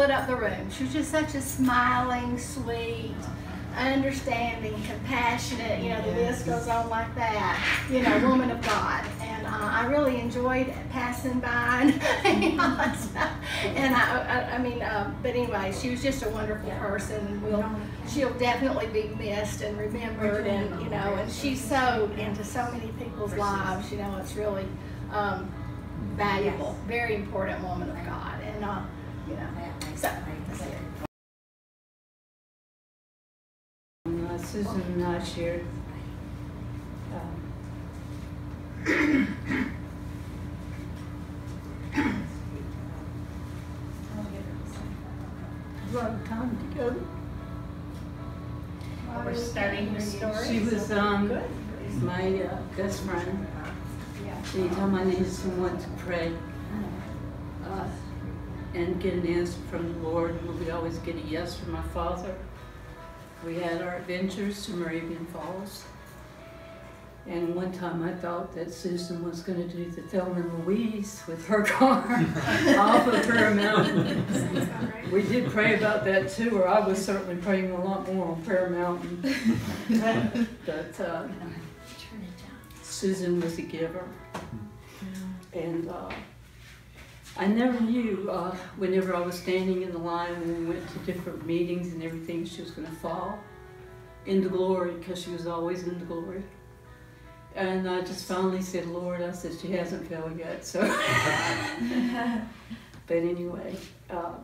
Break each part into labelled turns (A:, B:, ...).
A: lit up the room. She was just such a smiling, sweet, understanding, compassionate. You know, the list goes on like that. You know, woman of God, and uh, I really enjoyed passing by. And, you know, and I, I, I mean, uh, but anyway, she was just a wonderful person. We'll, she'll definitely be missed and remembered, and you know, and she's so into so many people's lives. You know, it's really um, valuable, very important woman of God, and uh, you know,
B: Susan and I shared um, a lot of time together.
C: We're starting the story.
B: She was um, my uh, best friend. Anytime I needed someone to pray uh, and get an answer from the Lord, we would always get a yes from my father. We had our adventures to Moravian Falls. And one time I thought that Susan was going to do the Thelma Louise with her car off of Prayer Mountain. We did pray about that too, or I was certainly praying a lot more on Prayer Mountain. but uh, Susan was a giver. And uh, I never knew, uh, whenever I was standing in the line when we went to different meetings and everything, she was going to fall into glory because she was always in the glory. And I just finally said, Lord, I said, she hasn't failed yet. So, but anyway, uh,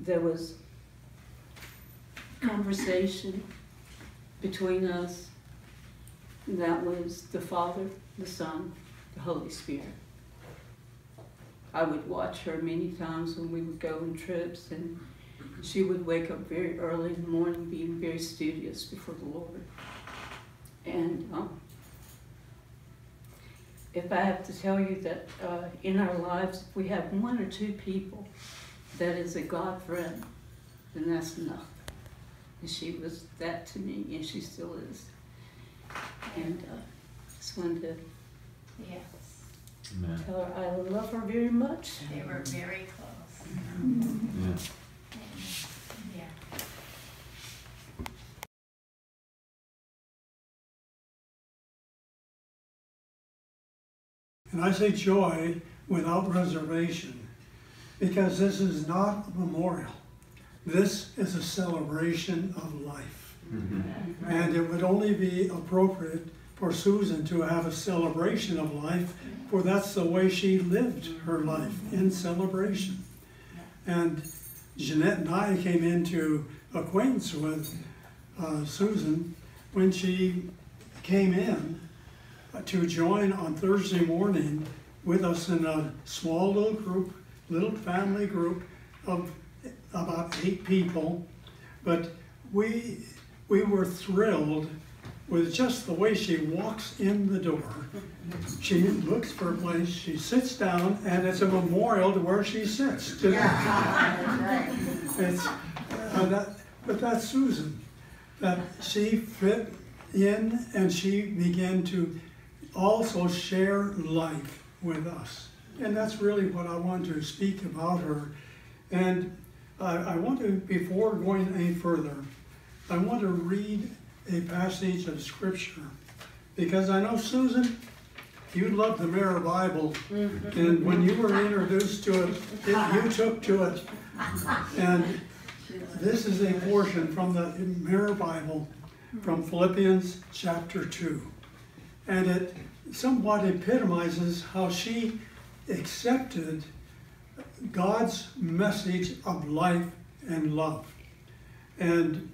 B: there was conversation between us. That was the Father, the Son, the Holy Spirit. I would watch her many times when we would go on trips, and she would wake up very early in the morning, being very studious before the Lord. And um, if I have to tell you that uh, in our lives, if we have one or two people that is a God friend, then that's enough. And she was that to me, and she still is. And uh, just wanted to
C: Yes,
D: Amen.
B: tell her I love her very much.
C: they were very close.
D: Yeah.
C: Yeah.
E: And I say joy without reservation because this is not a memorial. This is a celebration of life. Mm-hmm. And it would only be appropriate for Susan to have a celebration of life, for that's the way she lived her life in celebration. And Jeanette and I came into acquaintance with uh, Susan when she came in to join on Thursday morning with us in a small little group, little family group of about eight people. But we, we were thrilled with just the way she walks in the door. She looks for a place, she sits down, and it's a memorial to where she sits. Yeah, It's, uh, that, but that's Susan, that she fit in and she began to also share life with us. And that's really what I want to speak about her. And I, I want to, before going any further, I want to read a passage of scripture. Because I know, Susan, you love the Mirror Bible. Mm-hmm. And when you were introduced to it, it you took to it. And this is a portion from the Mirror Bible from Philippians chapter 2. And it somewhat epitomizes how she accepted God's message of life and love. And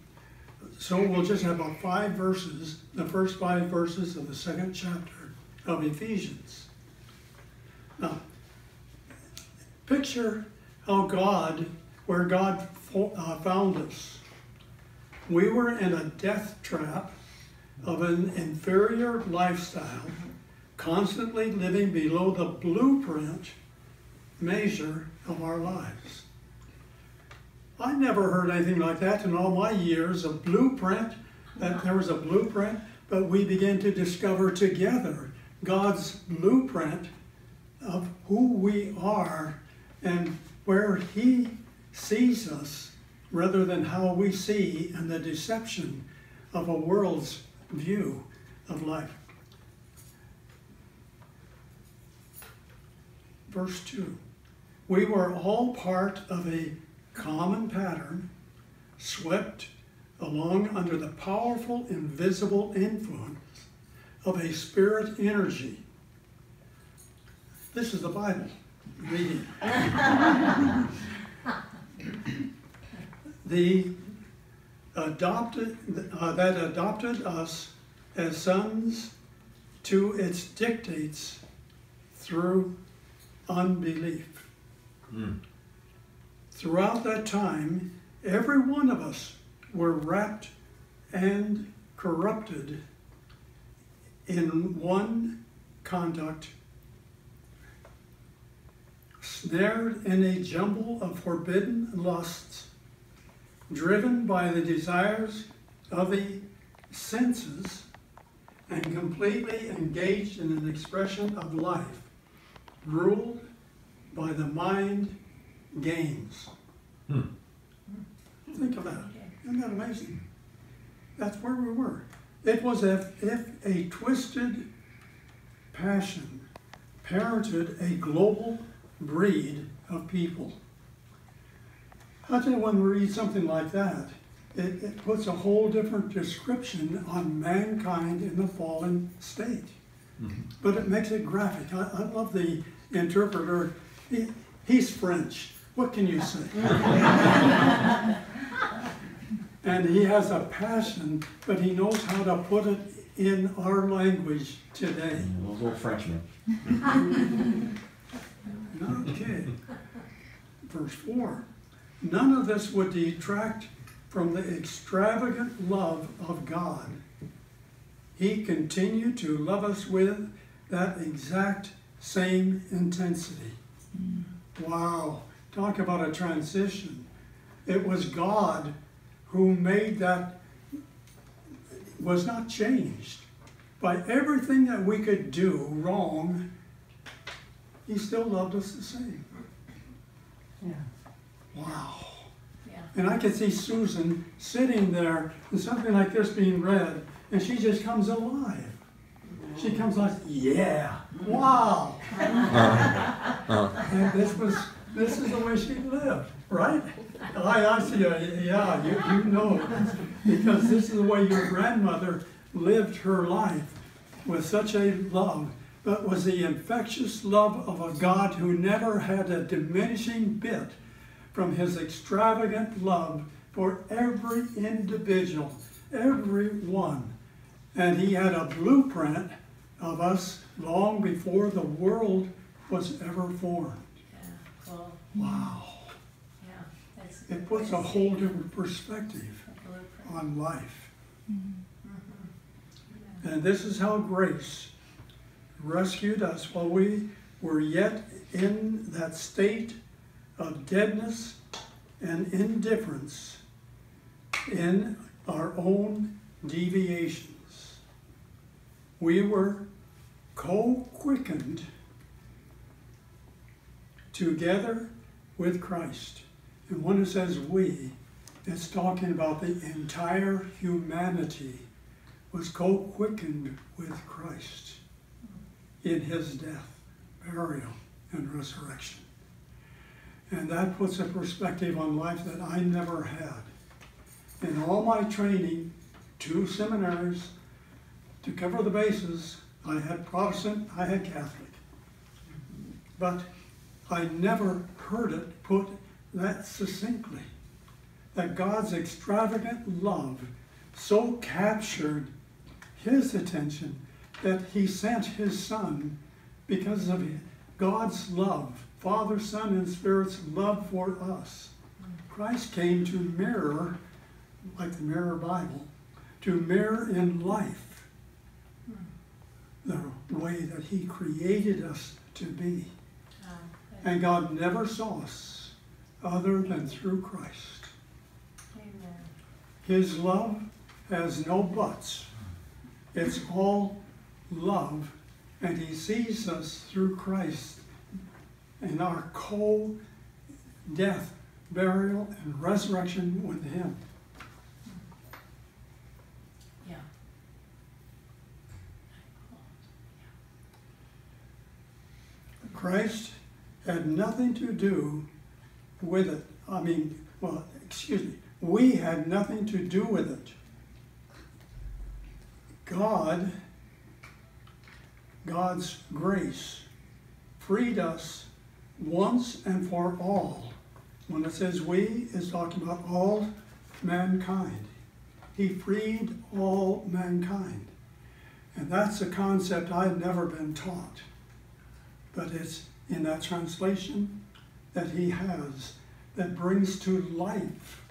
E: so we'll just have about five verses, the first five verses of the second chapter of Ephesians. Now, picture how God, where God uh, found us. We were in a death trap of an inferior lifestyle, constantly living below the blueprint measure of our lives. I never heard anything like that in all my years of blueprint, that there was a blueprint, but we began to discover together God's blueprint of who we are and where He sees us rather than how we see and the deception of a world's view of life. Verse 2 We were all part of a common pattern, swept along under the powerful invisible influence of a spirit energy. This is the Bible reading. the adopted uh, that adopted us as sons to its dictates through unbelief.
D: Mm.
E: Throughout that time, every one of us were wrapped and corrupted in one conduct, snared in a jumble of forbidden lusts, driven by the desires of the senses, and completely engaged in an expression of life, ruled by the mind games.
D: Hmm.
E: Think of that. Isn't that amazing? That's where we were. It was as if a twisted passion parented a global breed of people. I tell you, when we read something like that, it, it puts a whole different description on mankind in the fallen state.
D: Mhm.
E: But it makes it graphic. I, I love the interpreter. He, he's French. What can you say? and he has a passion, but he knows how to put it in our language today.
D: Yeah, Those old Frenchmen.
E: Okay. Verse 4 None of this would detract from the extravagant love of God. He continued to love us with that exact same intensity. Mm. Wow. Talk about a transition. It was God who made that, was not changed. By everything that we could do wrong, He still loved us the same.
B: Yeah.
E: Wow.
C: Yeah.
E: And I could see Susan sitting there and something like this being read, and she just comes alive. She comes like, yeah, wow. Uh-huh. Uh-huh. And this was, this is the way she lived, right? I, I see, a, yeah, you, you know, because this is the way your grandmother lived her life with such a love, but was the infectious love of a God who never had a diminishing bit from his extravagant love for every individual, every one. And he had a blueprint of us long before the world was ever formed. Wow.
C: Yeah.
E: It puts a whole different perspective on life.
C: Mhm.
E: And this is how grace rescued us while we were yet in that state of deadness and indifference in our own deviations. We were co quickened together with Christ. And when it says we, it's talking about the entire humanity was co-quickened with Christ in his death, burial, and resurrection. And that puts a perspective on life that I never had. In all my training, two seminaries, to cover the bases, I had Protestant, I had Catholic. But I never heard it put that succinctly. That God's extravagant love so captured his attention that he sent his son because of God's love, Father, Son, and Spirit's love for us. Christ came to mirror, like the Mirror Bible, to mirror in life the way that he created us to be. And God never saw us other than through Christ.
C: Amen.
E: His love has no buts. It's all love and he sees us through Christ in our co death, burial, and resurrection with him.
C: Yeah.
E: Christ had nothing to do with it. I mean, well, excuse me, we had nothing to do with it. God, God's grace, freed us once and for all. When it says we, it's talking about all mankind. He freed all mankind. And that's a concept I've never been taught. But it's in that translation that he has that brings to life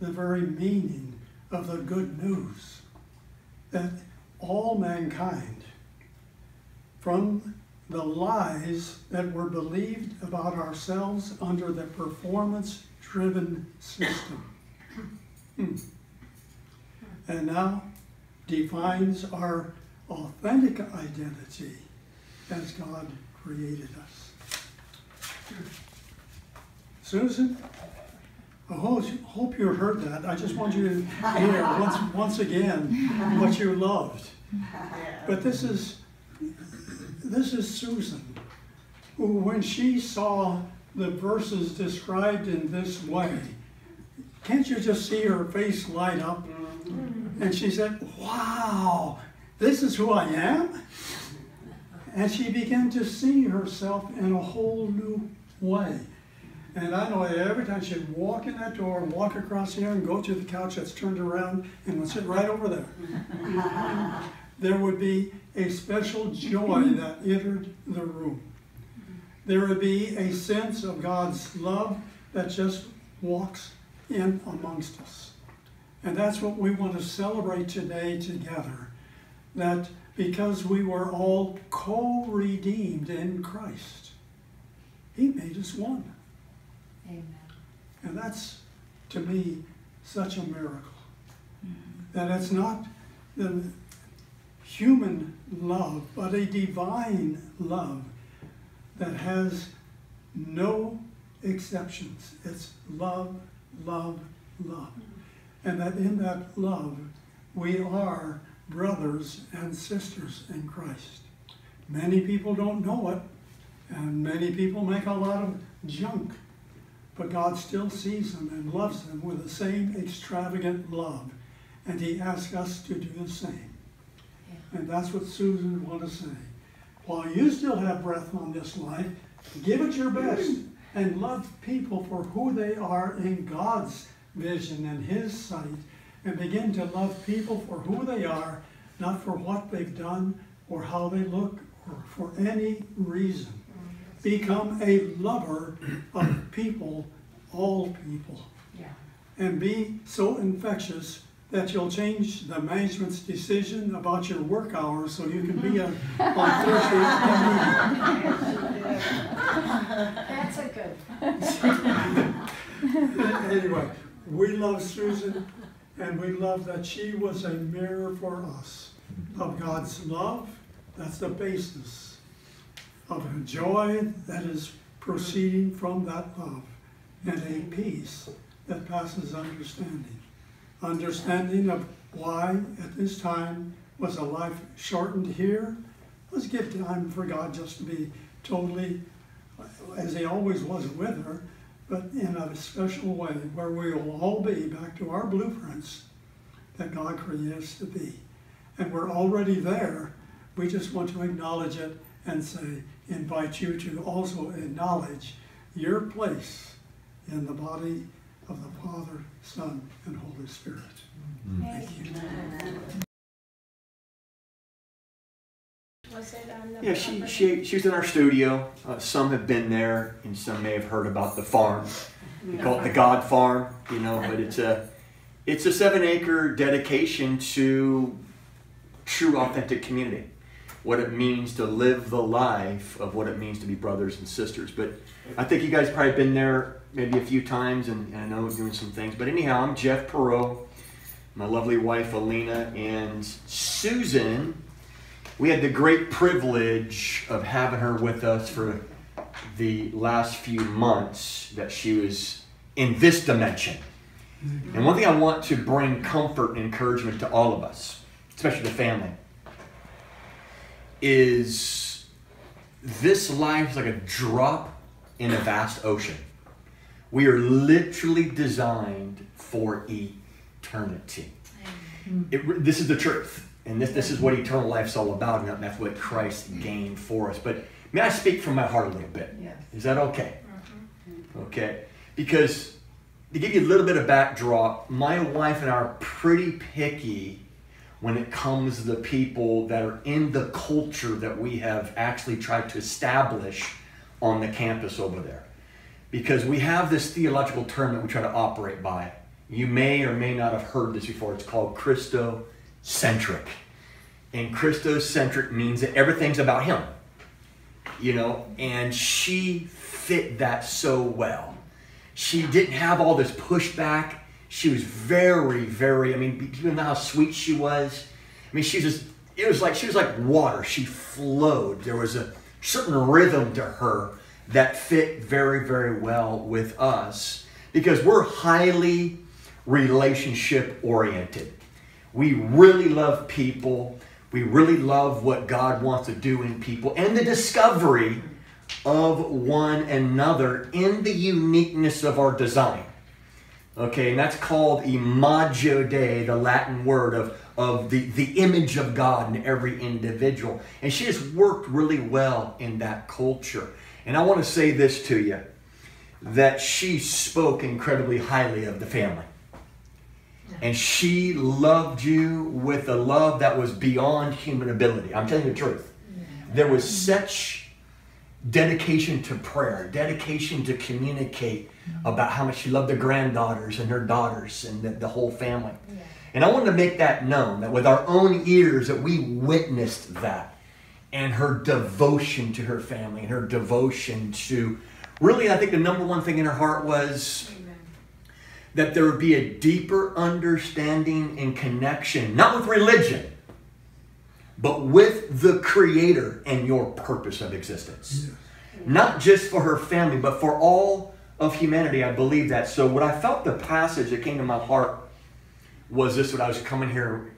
E: the very meaning of the good news. That all mankind, from the lies that were believed about ourselves under the performance driven system, Hmm. and now defines our authentic identity as God created us. Susan, I hope, you heard that. I just want you to hear once, once again what you loved. But this is, this is Susan, who when she saw the verses described in this way, can't you just see her face light up? And she said, wow, this is who I am? And she began to see herself in a whole new way. And I know that every time she'd walk in that door and walk across here and go to the couch that's turned around and would sit right over there, there would be a special joy that entered the room. There would be a sense of God's love that just walks in amongst us. And that's what we want to celebrate today together. That because we were all co redeemed in Christ, He made us one.
C: Amen.
E: And that's, to me, such a miracle. Mm-hmm. That it's not the human love, but a divine love that has no exceptions. It's love, love, love. Mm-hmm. And that in that love, we are brothers and sisters in Christ. Many people don't know it, and many people make a lot of junk but God still sees them and loves them with the same extravagant love. And He asks us to do the same.
C: Yeah.
E: And that's what Susan wanted to say. While you still have breath on this life, give it your best and love people for who they are in God's vision and His sight. And begin to love people for who they are, not for what they've done or how they look or for any reason become a lover of people, all people,
C: Yeah.
E: and be so infectious that you'll change the management's decision about your work hours so you can be on, on Thursday.
C: That's a good.
E: anyway, we love Susan, and we love that she was a mirror for us of God's love. That's the basis of a joy that is proceeding from that love, and a peace that passes understanding. Understanding of why at this time was a life shortened here. Let's give time for God just to be totally, as He always was with her, but in a special way where we will all be back to our blueprints that God created us to be. And we're already there. We just want to acknowledge it and say, invite you to also acknowledge your place in the body of the Father, Son, and Holy Spirit. Thank you.
A: Was it on the?
D: Yeah, she, she, she was in our studio. Uh, some have been there, and some may have heard about the farm. We call it the God Farm, you know, but it's a, it's a seven acre dedication to true authentic community. What it means to live the life of what it means to be brothers and sisters. But I think you guys probably been there maybe a few times, and, and I know doing some things. But anyhow, I'm Jeff Perot, my lovely wife Alina, and Susan we had the great privilege of having her with us for the last few months that she was in this dimension. And one thing I want to bring comfort and encouragement to all of us, especially the family, is this life is like a drop in a vast ocean. We are literally designed for eternity. It, this is the truth. And this, this is what eternal life's all about, and that's what Christ mm. gained for us. But may I speak from my heart a little bit?
C: Yes.
D: Is that okay? Mm-hmm. Okay. Because to give you a little bit of backdrop, my wife and I are pretty picky when it comes to the people that are in the culture that we have actually tried to establish on the campus over there. Because we have this theological term that we try to operate by. You may or may not have heard this before. It's called Christocentric. And Christocentric means that everything's about Him. You know, and she fit that so well. She didn't have all this pushback. She was very, very, I mean, you know how sweet she was? I mean, she was just, it was like, she was like water. She flowed. There was a certain rhythm to her that fit very, very well with us because we're highly relationship oriented. We really love people. We really love what God wants to do in people and the discovery of one another in the uniqueness of our design. Okay, and that's called imago Dei, the Latin word of, of the, the image of God in every individual. And she has worked really well in that culture. And I want to say this to you that she spoke incredibly highly of the family. And she loved you with a love that was beyond human ability. I'm telling you the truth. There was such dedication to prayer, dedication to communicate about how much she loved the granddaughters and her daughters and the, the whole family. And I wanted to make that known that with our own ears that we witnessed that and her devotion to her family and her devotion to really I think the number one thing in her heart was that there would be a deeper understanding and connection, not with religion, but with the Creator and your purpose of existence. Not just for her family, but for all of humanity. I believe that. So, what I felt the passage that came to my heart was this when I was coming here,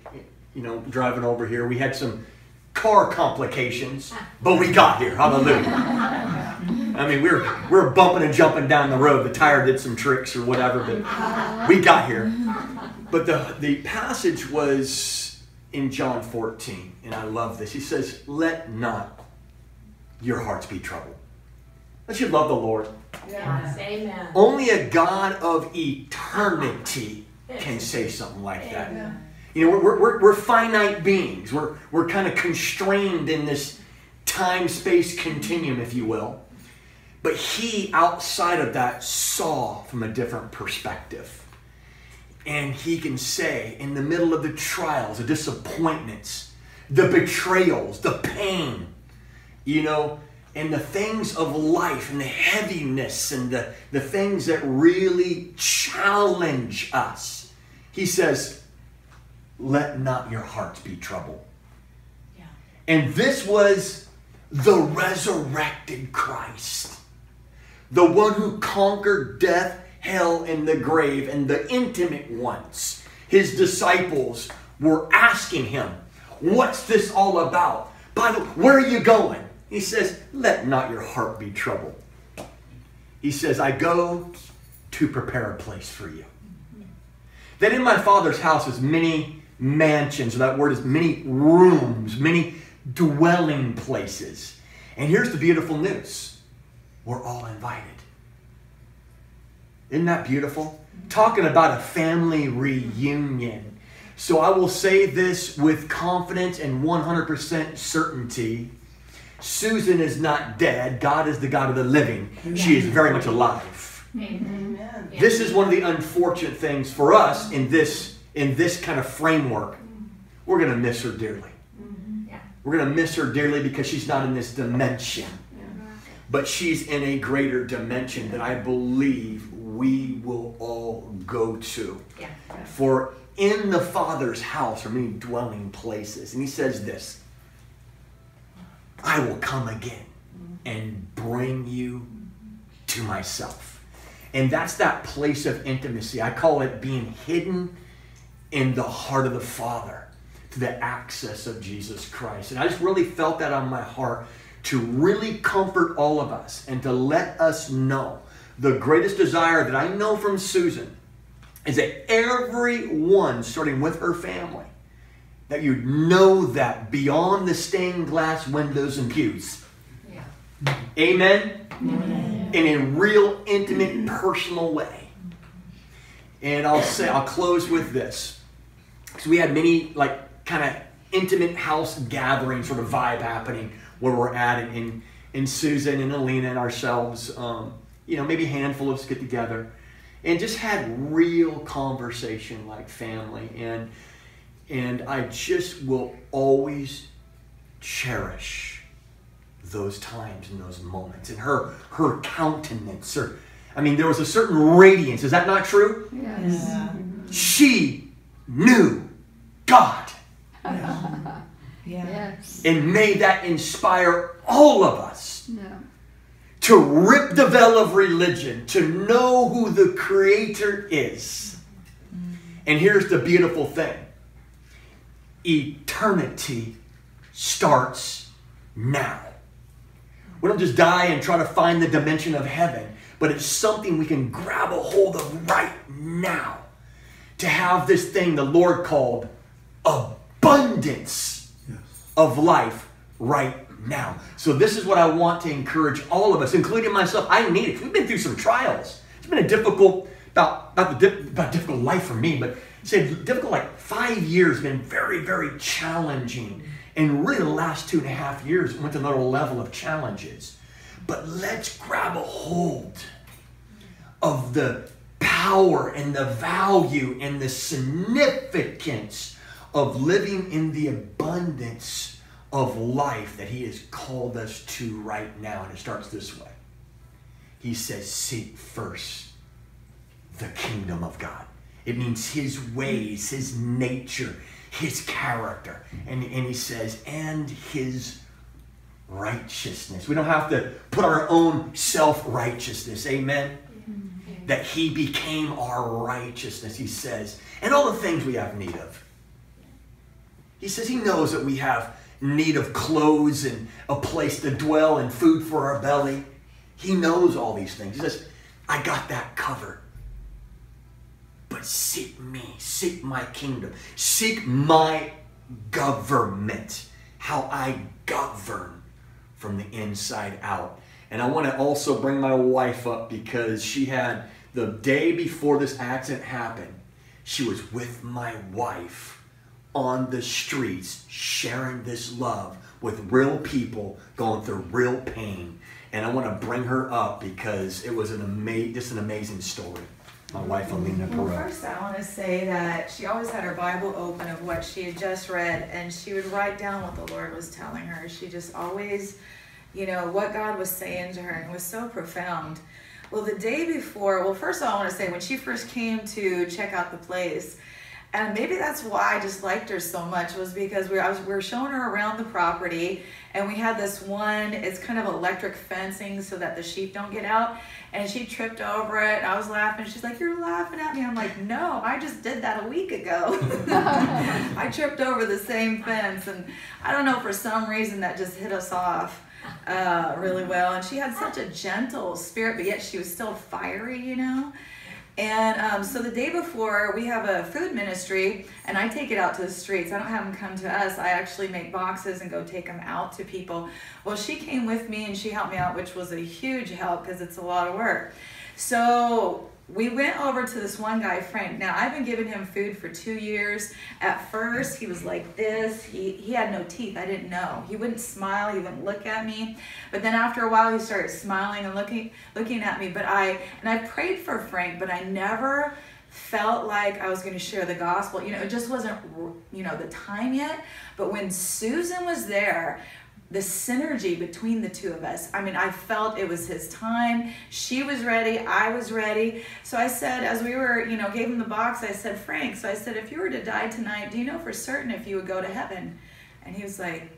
D: you know, driving over here. We had some car complications, but we got here. Hallelujah. I mean, we were, we were bumping and jumping down the road. The tire did some tricks or whatever, but we got here. But the, the passage was in John 14, and I love this. He says, Let not your hearts be troubled. Let you love the Lord.
C: Yes, amen.
D: Only a God of eternity can say something like that. You know, we're, we're, we're finite beings. We're, we're kind of constrained in this time space continuum, if you will. But he, outside of that, saw from a different perspective. And he can say, in the middle of the trials, the disappointments, the betrayals, the pain, you know, and the things of life and the heaviness and the, the things that really challenge us, he says, let not your hearts be troubled.
C: Yeah.
D: And this was the resurrected Christ, the one who conquered death, hell, and the grave, and the intimate ones. His disciples were asking him, What's this all about? By the where are you going? He says, Let not your heart be troubled. He says, I go to prepare a place for you. That in my father's house is many mansions, or that word is many rooms, many dwelling places. And here's the beautiful news we're all invited. Isn't that beautiful? Talking about a family reunion. So I will say this with confidence and 100% certainty. Susan is not dead. God is the God of the living. She is very much alive.
C: Amen.
D: This is one of the unfortunate things for us in this in this kind of framework. We're going to miss her dearly.
C: Mm-hmm.
D: We're going to miss her dearly because she's not in this dimension. But she's in a greater dimension that I believe we will all go to.
C: Yeah.
D: For in the Father's house are many dwelling places. And he says this I will come again and bring you to myself. And that's that place of intimacy. I call it being hidden in the heart of the Father to the access of Jesus Christ. And I just really felt that on my heart to really comfort all of us and to let us know the greatest desire that I know from Susan is that everyone, starting with her family, that you know that beyond the stained glass windows and pews.
C: Yeah.
D: Amen? Amen. In a real intimate, personal way. And I'll say, I'll close with this. So we had many, like, kind of intimate house gathering sort of vibe happening where we're at, and, and, and Susan and Alina and ourselves, um, you know, maybe a handful of us get together and just had real conversation like family. And and I just will always cherish those times and those moments and her her countenance her I mean there was a certain radiance is that not true
A: Yes.
D: she knew God
F: Yeah.
A: Yes.
D: and may that inspire all of us
A: No.
D: to rip the veil of religion to know who the creator is mm. and here's the beautiful thing eternity starts now. We don't just die and try to find the dimension of heaven, but it's something we can grab a hold of right now to have this thing the Lord called abundance
E: Yes.
D: Of life right now. So this is what I want to encourage all of us, including myself. I need it. We've been through some trials. It's been a difficult, about, about the dif- about difficult life for me, but say difficult like five years been very, very challenging. And really the last two and a half years went to another level of challenges. But let's grab a hold of the power and the value and the significance of living in the abundance of life that He has called us to right now. And it starts this way He says, Seek first the kingdom of God. It means His ways, His nature, His character. And, and He says, and His righteousness. We don't have to put our own self righteousness. Amen mm-hmm. that he became our righteousness, he says, and all the things we have need of. He says he knows that we have need of clothes and a place to dwell and food for our belly. He knows all these things. He says, I got that covered. But seek me, seek my kingdom, seek my government, how I govern from the inside out. And I want to also bring my wife up because she had the day before this accident happened, she was with my wife on the streets sharing this love with real people going through real pain. And I want to bring her up because it was an ama- just an amazing story. My wife, Alina
F: Well, first I want to say that she always had her Bible open of what she had just read, and she would write down what the Lord was telling her. She just always, you know, what God was saying to her, and it was so profound. Well, the day before, well, first of all, I want to say when she first came to check out the place, and maybe that's why I just liked her so much was because we, I was, we were showing her around the property, and we had this one. It's kind of electric fencing so that the sheep don't get out. And she tripped over it. I was laughing. She's like, "You're laughing at me." I'm like, "No, I just did that a week ago. I tripped over the same fence, and I don't know for some reason that just hit us off." uh, really well. And she had such a gentle spirit, but yet she was still fiery, you know. And um, so the day before, we have a food ministry, and I take it out to the streets. I don't have them come to us. I actually make boxes and go take them out to people. Well, she came with me and she helped me out, which was a huge help because it's a lot of work. So we went over to this one guy, Frank. Now I've been giving him food for two years. At first, he was like this. He he had no teeth. I didn't know. He wouldn't smile. He wouldn't look at me. But then after a while, he started smiling and looking looking at me. But I and I prayed for Frank, but I never felt like I was going to share the gospel. You know, it just wasn't you know the time yet. But when Susan was there, the synergy between the two of us. I mean, I felt it was his time. She was ready. I was ready. So I said, as we were, you know, gave him the box, I said, Frank, so I said, if you were to die tonight, do you know for certain if you would go to heaven? And he was like,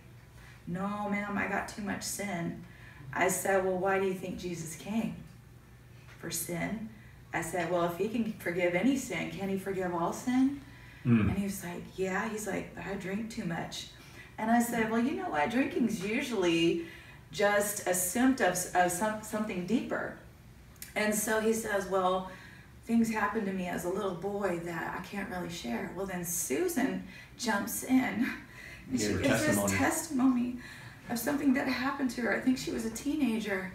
F: No, ma'am, I got too much sin. I said, Well, why do you think Jesus came? For sin? I said, Well, if he can forgive any sin, can he forgive all sin?
D: Mm.
F: And he was like, Yeah. He's like, I drink too much. And I said, Well, you know what? Drinking's usually just a symptom of some, something deeper. And so he says, Well, things happened to me as a little boy that I can't really share. Well, then Susan jumps in and she gives this
D: testimony
F: of something that happened to her. I think she was a teenager.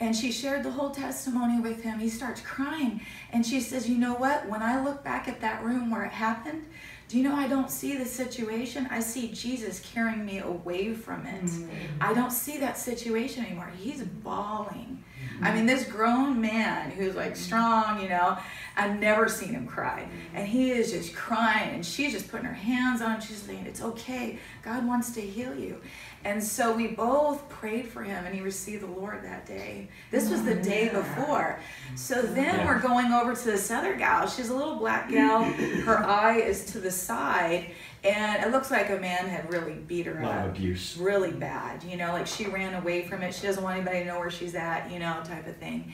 F: And she shared the whole testimony with him. He starts crying. And she says, You know what? When I look back at that room where it happened, do you know I don't see the situation? I see Jesus carrying me away from it. Mm. I don't see that situation anymore. He's bawling. I mean, this grown man who's like mm-hmm. strong, you know, I've never seen him cry. Mm-hmm. And he is just crying, and she's just putting her hands on him. She's saying, It's okay. God wants to heal you. And so we both prayed for him, and he received the Lord that day. This was the day before. So then we're going over to this other gal. She's a little black gal. Her eye is to the side, and it looks like a man had really beat her
D: A lot
F: up
D: of abuse.
F: really bad. You know, like she ran away from it. She doesn't want anybody to know where she's at, you know, type of thing.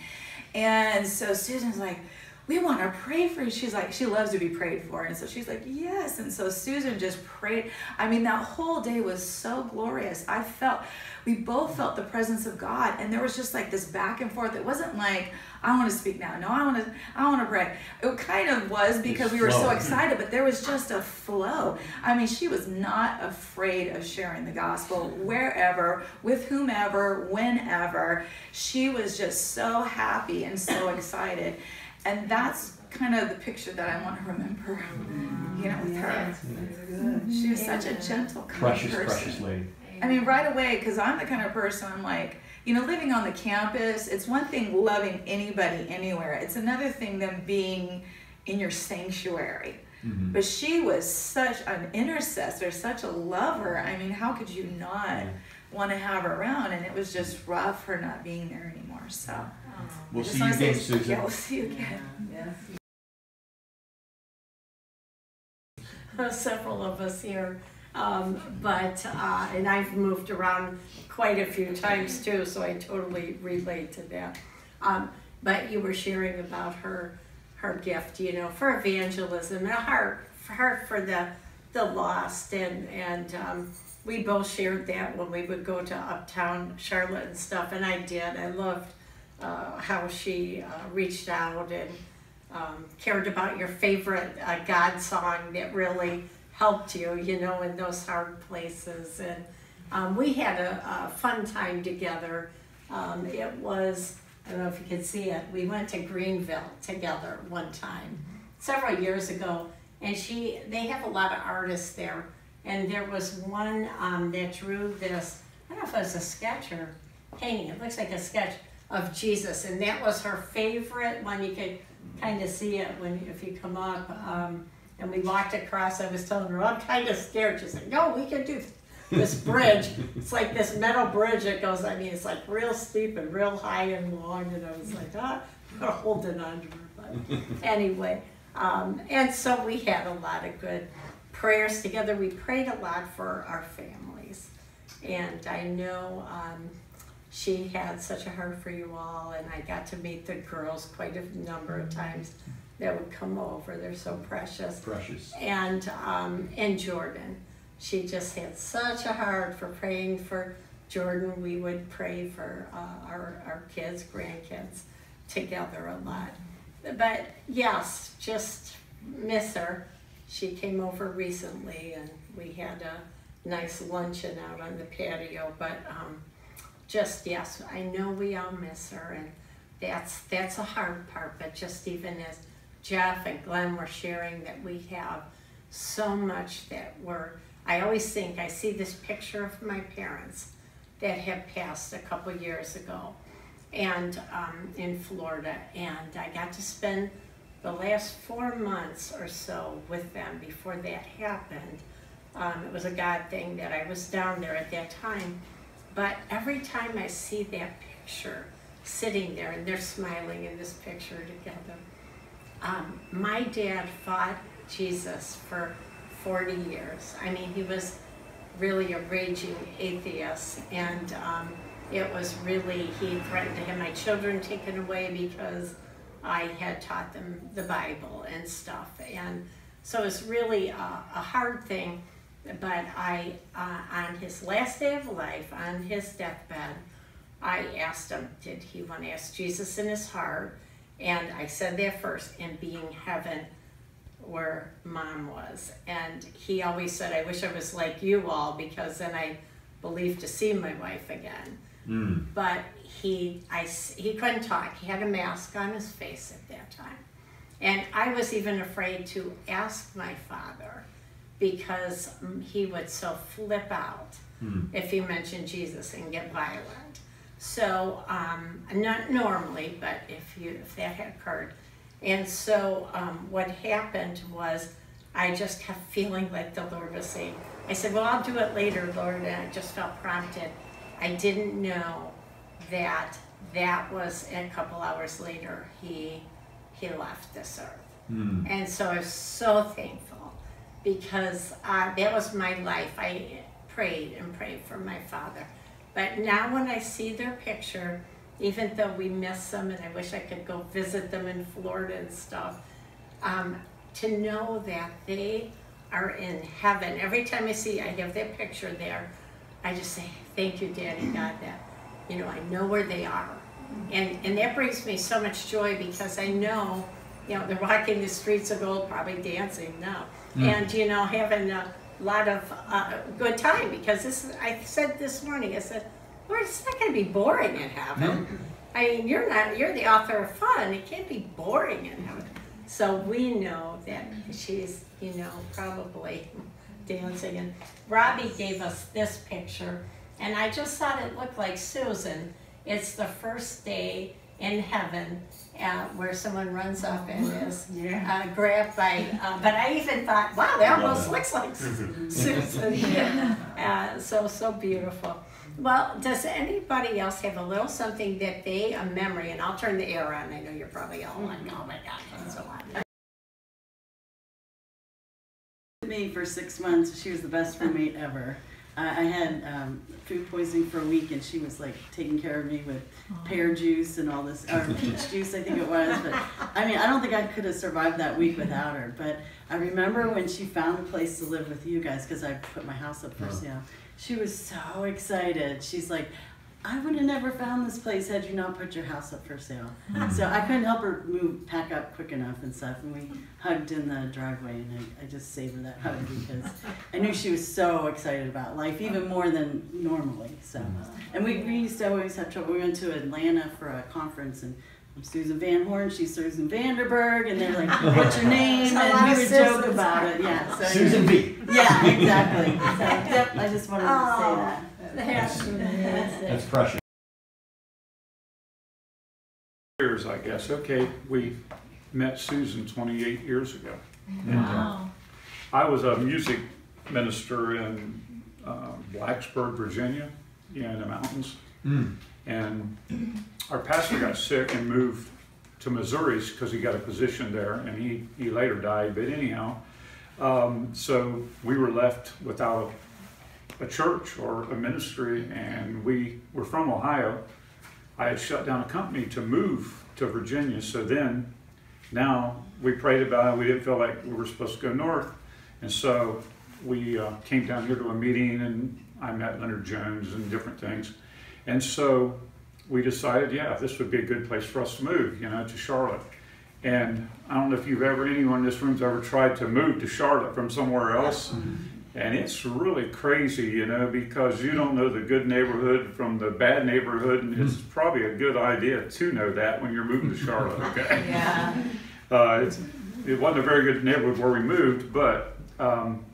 F: And so Susan's like, we want to pray for you. She's like, she loves to be prayed for. And so she's like, yes. And so Susan just prayed. I mean, that whole day was so glorious. I felt, we both felt the presence of God. And there was just like this back and forth. It wasn't like, I want to speak now. No, I want to, I want to pray. It kind of was because we were so excited, but there was just a flow. I mean, she was not afraid of sharing the gospel wherever, with whomever, whenever. She was just so happy and so excited. And that's kind of the picture that I want to remember, you know, with her. She was such a gentle, kind
D: Precious,
F: person.
D: precious lady.
F: I mean, right away, because I'm the kind of person I'm like, you know, living on the campus, it's one thing loving anybody anywhere, it's another thing them being in your sanctuary.
D: Mhm.
F: But she was such an intercessor, such a lover. I mean, how could you not want to have her around? And it was just rough her not being there anymore. So
D: We'll see you again, Susan.
F: Yeah, we'll see you again.
C: several of us here. Um, but, uh, and I've moved around quite a few times too, so I totally relate to that. Um, but you were sharing about her, her gift, you know, for evangelism and a heart, heart for the, the lost. And, and, um, we both shared that when we would go to uptown Charlotte and stuff, and I did. I loved, uh, how she, uh, reached out and, um, cared about your favorite uh, God song that really helped you, you know, in those hard places. And um, we had a, a fun time together. Um, it was, I don't know if you can see it, we went to Greenville together one time several years ago. And she, they have a lot of artists there. And there was one um, that drew this, I don't know if it was a sketch or painting, it looks like a sketch of Jesus. And that was her favorite one. You could kind of see it when if you come up. Um, and we walked across. I was telling her I'm kind of scared. She's like, "No, we can do this bridge. it's like this metal bridge that goes. I mean, it's like real steep and real high and long." And I was like, "Ah, I'm gonna hold it to her." But anyway, um, and so we had a lot of good prayers together. We prayed a lot for our families, and I know. Um, she had such a heart for you all, and I got to meet the girls quite a number of times that would come over. They're so precious.
D: Precious.
C: And um, and Jordan, she just had such a heart for praying for Jordan. We would pray for uh, our our kids, grandkids, together a lot. But yes, just miss her. She came over recently, and we had a nice luncheon out on the patio. But um, just yes, I know we all miss her, and that's that's a hard part. But just even as Jeff and Glenn were sharing that we have so much that we're. I always think I see this picture of my parents that have passed a couple years ago, and um, in Florida, and I got to spend the last four months or so with them before that happened. Um, it was a God thing that I was down there at that time. But every time I see that picture sitting there and they're smiling in this picture together, um, my dad fought Jesus for 40 years. I mean, he was really a raging atheist, and um, it was really he threatened to have my children taken away because I had taught them the Bible and stuff, and so it's really a, a hard thing. But I, uh, on his last day of life, on his deathbed, I asked him, did he want to ask Jesus in his heart? And I said that first, and being heaven where mom was. And he always said, I wish I was like you all because then I believed to see my wife again.
D: Mm.
C: But he, I, he couldn't talk. He had a mask on his face at that time. And I was even afraid to ask my father because he would so flip out
D: Mm.
C: if you mentioned Jesus and get violent. So, um, not normally, but if you if that had occurred, and so um, what happened was I just kept feeling like the Lord was saying, I said, well, I'll do it later, Lord, and I just felt prompted. I didn't know that that was a couple hours later he he left this earth.
D: Mm.
C: And so I was so thankful because uh, that was my life. I prayed and prayed for my father. But now when I see their picture, even though we miss them and I wish I could go visit them in Florida and stuff, um, to know that they are in heaven. Every time I see, I have their picture there, I just say, thank you, Daddy God, that, you know, I know where they are. And, and that brings me so much joy because I know, you know, they're walking the streets of gold, probably dancing now. And, you know, having a lot of uh, good time because this, is- I said this morning, I said, Lord, it's not going to be boring in heaven. I mean, you're not, you're the author of fun. It can't be boring in heaven. So we know that she's, you know, probably dancing. And Robbie gave us this picture, and I just thought it looked like Susan. It's the first day in heaven uh, where someone runs up and is uh, grabbed by, uh, but I even thought, wow, that almost looks like Susan. Uh, so, so beautiful. Well, does anybody else have a little something that they, a memory, and I'll turn the air on, I know you're probably all like, oh my god, and so on.
G: me for six months. She was the best roommate ever. Uh, I had um, food poisoning for a week, and she was like taking care of me with pear juice and all this, or peach juice, I think it was. But I mean, I don't think I could have survived that week without her. But I remember when she found a place to live with you guys, because I put my house up for sale. She was so excited. She's like, I would have never found this place had you not put your house up for sale. Hmm. So I couldn't help her move, pack up quick enough and stuff. And we hugged in the driveway, and I, I just savored that hug because I knew she was so excited about life, even more than normally. So, hmm. and we, we used to always have trouble. We went to Atlanta for a conference, and I'm Susan Van Horn, she's Susan Vanderberg, and they're like, "What's your name?" And we
C: of
G: would joke about it. Yeah. So
D: Susan B.
G: Yeah, exactly. So, yep. I just wanted to say that.
C: That's amazing.
D: That's precious.
H: years, I guess. Okay, we met Susan 28 years ago.
D: Wow.
H: I was a music minister in uh, Blacksburg, Virginia, in the mountains.
D: Mm.
H: And our pastor got sick and moved to Missouri because he got a position there, and he, he later died. But anyhow, um, so we were left without a, church or a ministry, and we were from Ohio. I had shut down a company to move to Virginia, so then now we prayed about it. We didn't feel like we were supposed to go north, and so we uh, came down here to a meeting, and I met Leonard Jones and different things, and so we decided, yeah, this would be a good place for us to move, you know, to Charlotte. And I don't know if you've ever, anyone in this room's ever tried to move to Charlotte from somewhere else. And it's really crazy, you know, because you don't know the good neighborhood from the bad neighborhood. And it's probably a good idea to know that when you're moving to Charlotte, okay?
F: Yeah.
H: Uh, it's, it wasn't a very good neighborhood where we moved, but um,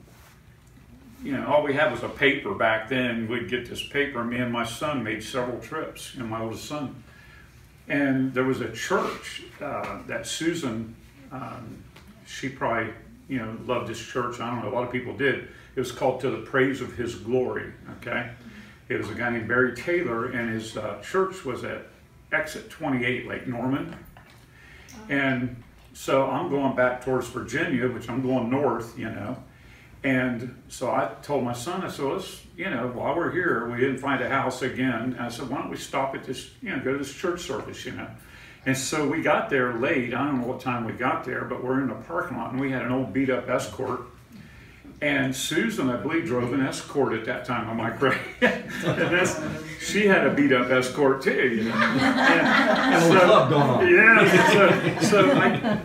H: you know, all we had was a paper back then. We'd get this paper. and Me and my son made several trips, and my oldest son. And there was a church uh, that Susan, um, she probably, you know, loved this church. I don't know, a lot of people did. It was called To the Praise of His Glory, okay? It was a guy named Barry Taylor, and his uh, church was at exit 28, Lake Norman. And so I'm going back towards Virginia, which I'm going north, you know. And so I told my son, I said, let's, you know, while we're here, we didn't find a house again. I said, why don't we stop at this, you know, go to this church service, you know? And so we got there late. I don't know what time we got there, but we're in the parking lot and we had an old beat up escort. And Susan, I believe, drove an escort at that time. Am I correct? and she had a beat up escort too, you know. And,
D: And a little club going on.
H: yeah, so, so I,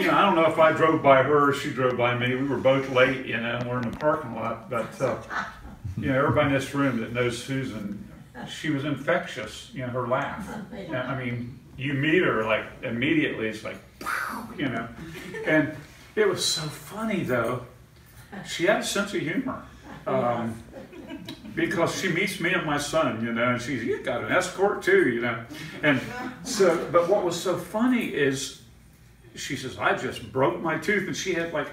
H: you know, I don't know if I drove by her or she drove by me. We were both late, you know, and we're in the parking lot. But, uh, you know, everybody in this room that knows Susan, she was infectious, you know, her laugh. Yeah, I mean, you meet her, like, immediately, it's like, you know. And it was so funny, though. She had a sense of humor. Um, because she meets me and my son, you know, and she's, you got an escort too, you know. And so, but what was so funny is she says, I just broke my tooth, and she had like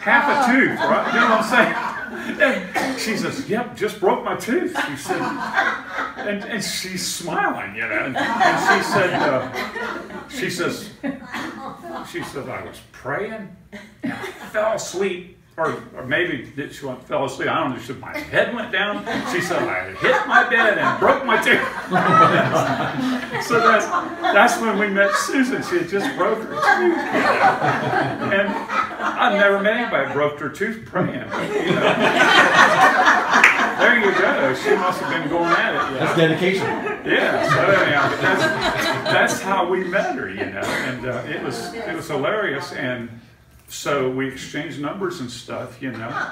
H: half a tooth, right? You know what I'm saying? And she says, Yep, just broke my tooth. She said, and, and she's smiling, you know. And, and she said, uh, she says, she said, I was praying, and I fell asleep. Or, or maybe she went, fell asleep. I don't know. She said, my head went down. She said, I hit my bed and broke my tooth. so that's, that's when we met Susan. She had just broke her tooth. And I've never met anybody broke their tooth praying. You know. There you go. She must have been going at it. you
D: That's dedication.
H: Yeah, so anyhow, that's, that's how we met her, you know, and uh, it was it was hilarious, and so we exchanged numbers and stuff, you know,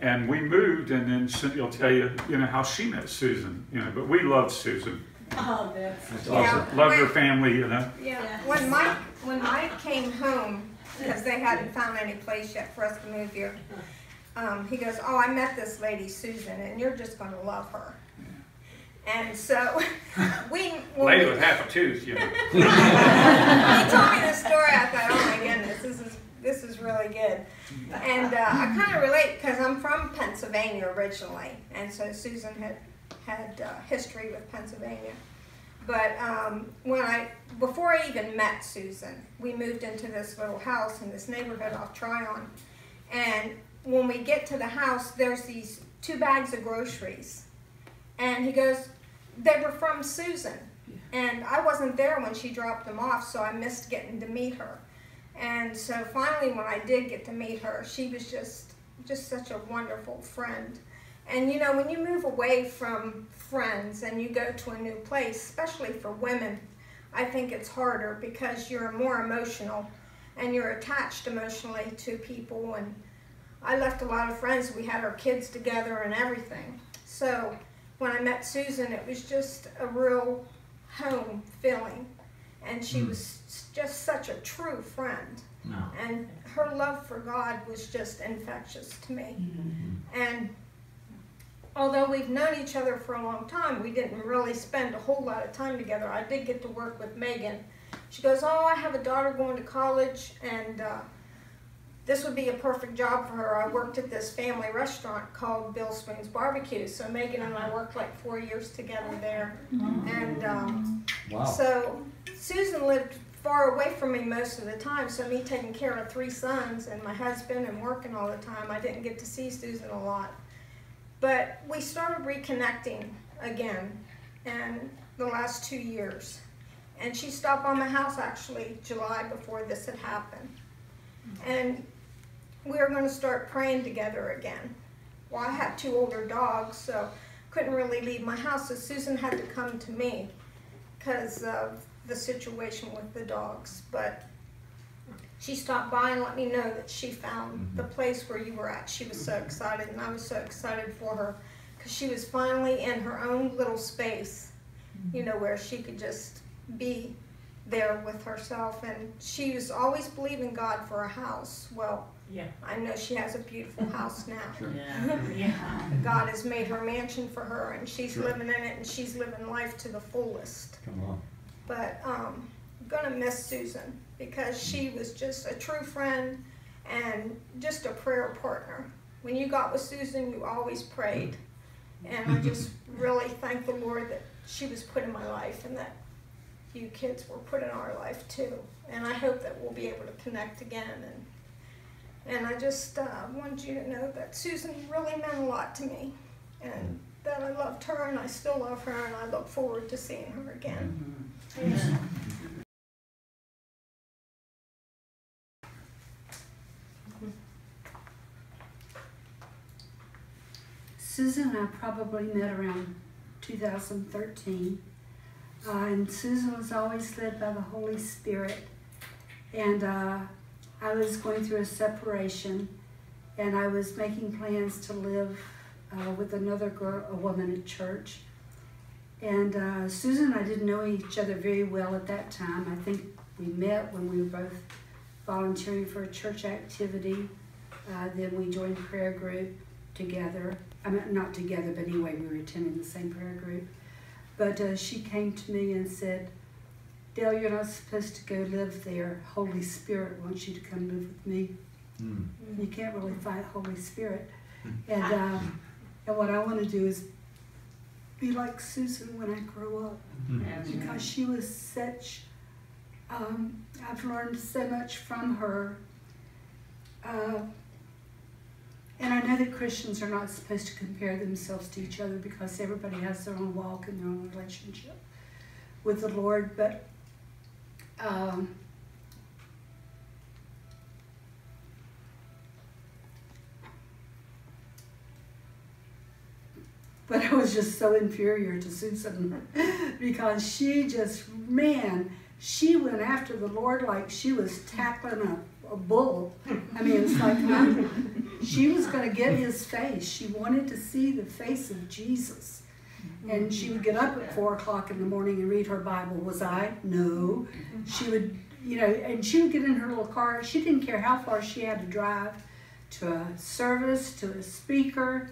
H: and we moved, and then Cynthia will tell you, you know, how she met Susan, you know, but we loved Susan,
C: Oh, that's.
D: That's
I: Yeah.
D: awesome.
H: loved her family, you know.
I: Yeah, when Mike, when Mike came home, because they hadn't found any place yet for us to move here, um, he goes, oh, I met this lady Susan, and you're just gonna love her. And so, we,
H: Lady with half a tooth, you know.
I: he told me this story, I thought, oh my goodness, this is, this is really good. And, uh, I kinda relate, cause I'm from Pennsylvania originally, and so Susan had, had, uh, history with Pennsylvania. But, um, when I, before I even met Susan, we moved into this little house in this neighborhood off Tryon. And when we get to the house, there's these two bags of groceries. And he goes, they were from Susan. And I wasn't there when she dropped them off, so I missed getting to meet her. And so finally, when I did get to meet her, she was just, just such a wonderful friend. And you know, when you move away from friends and you go to a new place, especially for women, I think it's harder because you're more emotional and you're attached emotionally to people. And I left a lot of friends. We had our kids together and everything. So when I met Susan, it was just a real home feeling. And she
D: Mm.
I: was just such a true friend.
D: No.
I: And her love for God was just infectious to me. And although we've known each other for a long time, we didn't really spend a whole lot of time together. I did get to work with Megan. She goes, Oh, I have a daughter going to college, and uh, this would be a perfect job for her. I worked at this family restaurant called Bill Spoon's Barbecue. So Megan and I worked like four years together there. And um,
D: Wow.
I: so Susan lived far away from me most of the time, so me taking care of three sons and my husband and working all the time, I didn't get to see Susan a lot. But we started reconnecting again in the last two years. And she stopped by my house actually July before this had happened. And we were going to start praying together again. Well, I had two older dogs, so couldn't really leave my house, so Susan had to come to me because of the situation with the dogs. But she stopped by and let me know that she found mm-hmm. the place where you were at. She was so excited, and I was so excited for her because she was finally in her own little space, you know, where she could just be there with herself. And she was always believing God for a house. Well,
C: Yeah.
I: I know she has a beautiful house now.
G: Yeah.
C: Yeah.
I: God has made her mansion for her, and she's
D: Sure.
I: living in it, and she's living life to the fullest.
D: Come on.
I: But um, I'm gonna miss Susan because she was just a true friend and just a prayer partner. When you got with Susan, you always prayed, and I just really thank the Lord that she was put in my life and that you kids were put in our life too. And I hope that we'll be able to connect again and And I just uh, wanted you to know that Susan really meant a lot to me, and that I loved her, and I still love her, and I look forward to seeing her again.
J: Susan and I probably met around 2013. Uh, and Susan was always led by the Holy Spirit. And uh, I was going through a separation, and I was making plans to live uh, with another girl, a woman at church. And uh, Susan and I didn't know each other very well at that time. I think we met when we were both volunteering for a church activity. Uh, then we joined prayer group together. I mean, not together, but anyway, we were attending the same prayer group. But uh, she came to me and said, Dale, you're not supposed to go live there. Holy Spirit wants you to come live with me.
D: Mm.
J: You can't really fight Holy Spirit. And, um, and what I want to do is be like Susan when I grow up. Because she was such, um, I've learned so much from her. Uh, and I know that Christians are not supposed to compare themselves to each other because everybody has their own walk and their own relationship with the Lord. But um, but I was just so inferior to Susan because she just, man, she went after the Lord like she was tackling a, a bull. I mean, it's like she was going to get his face. She wanted to see the face of Jesus. And she would get up at four o'clock in the morning and read her Bible. Was I? No. She would, you know, and she would get in her little car. She didn't care how far she had to drive to a service, to a speaker,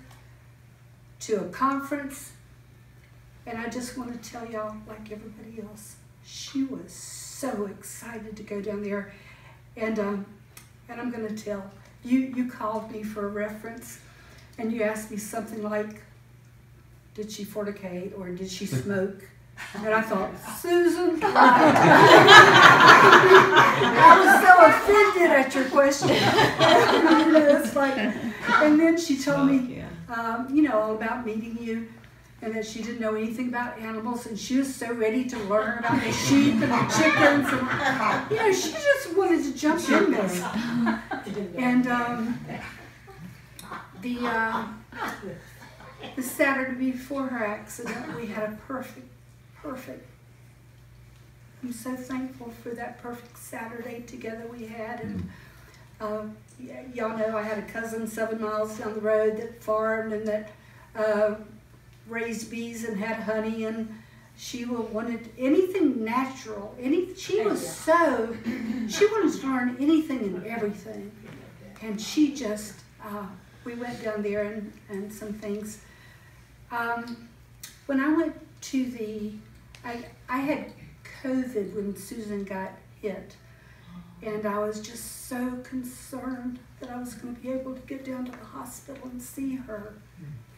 J: to a conference. And I just want to tell y'all, like everybody else, she was so excited to go down there. And um, and I'm going to tell you. You called me for a reference, and you asked me something like, "Did she fornicate or did she smoke?" And I thought, Susan, I was so offended at your question. you know, it's like, and then she told me, um, you know, about meeting you, and that she didn't know anything about animals, and she was so ready to learn about the sheep and the chickens, and you know, she just wanted to jump in there. And um, the uh, the Saturday before her accident, we had a perfect, perfect. I'm so thankful for that perfect Saturday together we had, and. Y- y'all know I had a cousin seven miles down the road that farmed and that uh, raised bees and had honey and she wanted anything natural. Any she was so she wanted to learn anything and everything, and she just uh, we went down there and, and some things. Um, when I went to the I I had COVID when Susan got hit. And I was just so concerned that I was going to be able to get down to the hospital and see her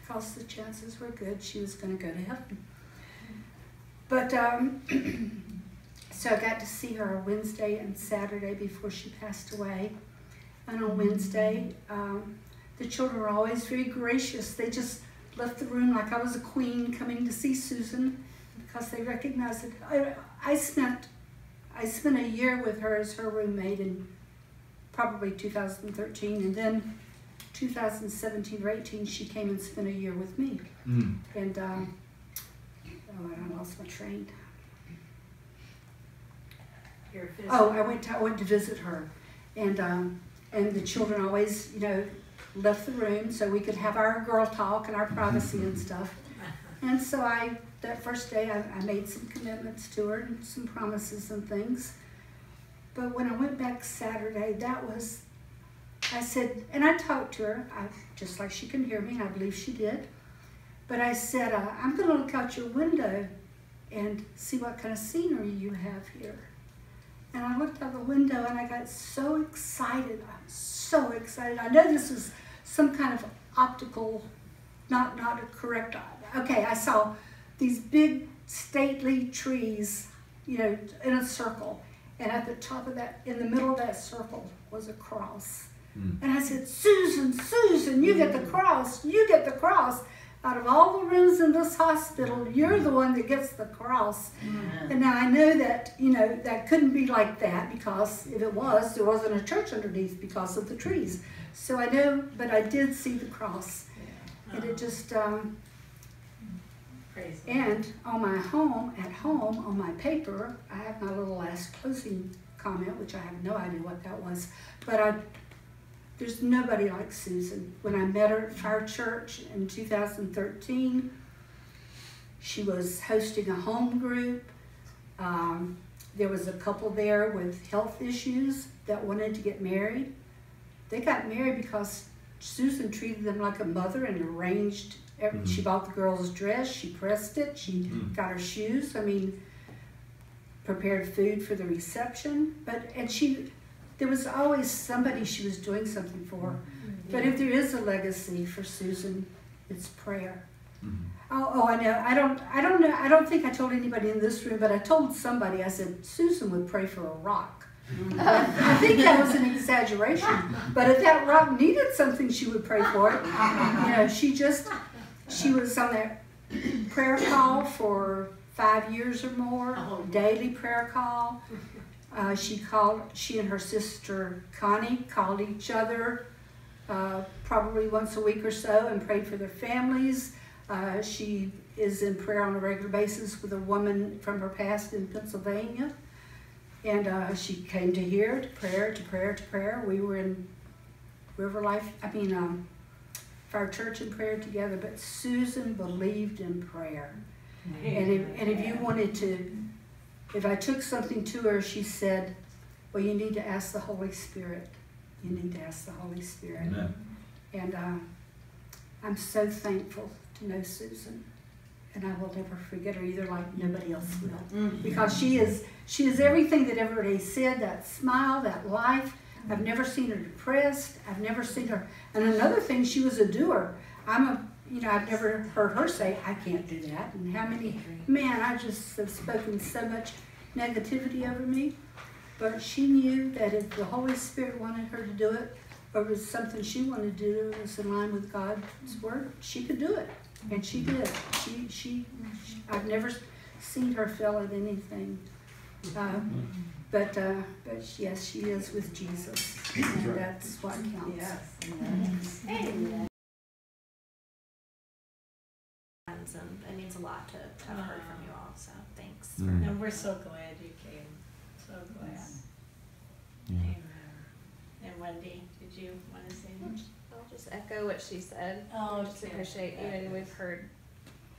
J: because the chances were good she was going to go to heaven. But um, so I got to see her Wednesday and Saturday before she passed away. And on Wednesday, um, the children were always very gracious. They just left the room like I was a queen coming to see Susan because they recognized that I, I spent I spent a year with her as her roommate in probably 2013, and then 2017 or 18, she came and spent a year with me.
D: Mm.
J: And um, oh, I lost my train. Oh, I went to I went to visit her, and um, and the children always, you know, left the room so we could have our girl talk and our privacy and stuff. And so I that first day I, I made some commitments to her and some promises and things. But when I went back Saturday, that was I said, and I talked to her, I, just like she can hear me, and I believe she did. But I said, uh, I'm going to look out your window and see what kind of scenery you have here. And I looked out the window and I got so excited. I'm so excited. I know this was some kind of optical, not not a correct. Okay, I saw these big stately trees, you know, in a circle, and at the top of that, in the middle of that circle, was a cross. And I said, Susan, Susan, you get the cross, you get the cross. Out of all the rooms in this hospital, you're the one that gets the cross. And now I know that, you know, that couldn't be like that because if it was, there wasn't a church underneath because of the trees. So I know, but I did see the cross. And it just, um,
C: Praise the
J: and on my home, at home, on my paper, I have my little last closing comment, which I have no idea what that was. But I, there's nobody like Susan. When I met her at Fire Church in 2013, she was hosting a home group. Um, there was a couple there with health issues that wanted to get married. They got married because Susan treated them like a mother and arranged. Every, She mm-hmm. bought the girl's dress, she pressed it, she mm-hmm. got her shoes. I mean, prepared food for the reception. But and she, there was always somebody she was doing something for. Mm-hmm. But if there is a legacy for Susan, it's prayer. Oh, oh, I know. I don't. I don't know. I don't think I told anybody in this room, but I told somebody. I said Susan would pray for a rock. I think that was an exaggeration. But if that rock needed something, she would pray for it. You know, she just. She was on that prayer call for five years or more, daily prayer call. Uh, she called. She and her sister Connie called each other uh, probably once a week or so and prayed for their families. Uh, she is in prayer on a regular basis with a woman from her past in Pennsylvania. And uh, she came to here to prayer, to prayer, to prayer. We were in River Life, I mean, um, Fire Church and prayer together. But Susan believed in prayer. And if, and if you wanted to, if I took something to her, she said, Well, you need to ask the Holy Spirit. You need to ask the Holy Spirit.
K: Amen.
J: And uh, I'm so thankful to know Susan. And I will never forget her either, like nobody else will. Because she is she is everything that everybody said, that smile, that life. I've never seen her depressed. I've never seen her. And another thing, she was a doer. I'm a, you know, I've never heard her say, I can't do that. And how many, man, I just have spoken so much negativity over me. But she knew that if the Holy Spirit wanted her to do it, or it was something she wanted to do that was in line with God's word, she could do it. And she did. She, she, I've never seen her fail at anything. Uh, but, uh, but yes, she is with Jesus. And that's what counts. Yes.
L: friends, and it means a lot to have heard from you all. So thanks.
K: Mm.
C: And we're so glad you came. So glad.
K: Yeah.
C: Amen. And Wendy, did you want to say much?
L: I'll just echo what she said.
C: Oh,
L: just appreciate you, and we've heard